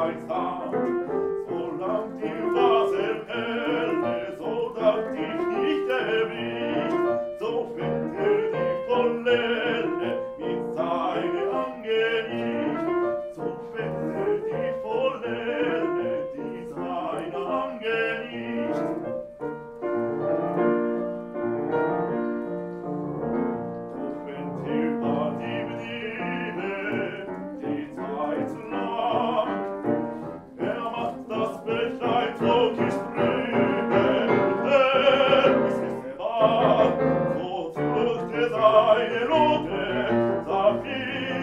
I thought.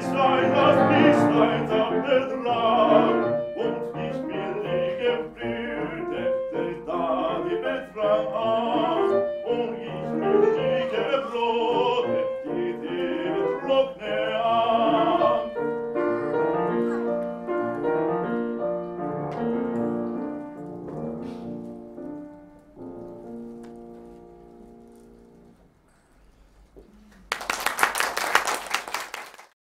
Lichtlein, das Lichtlein sagt der Drang, und ich mir die Brüte, der da die Betrang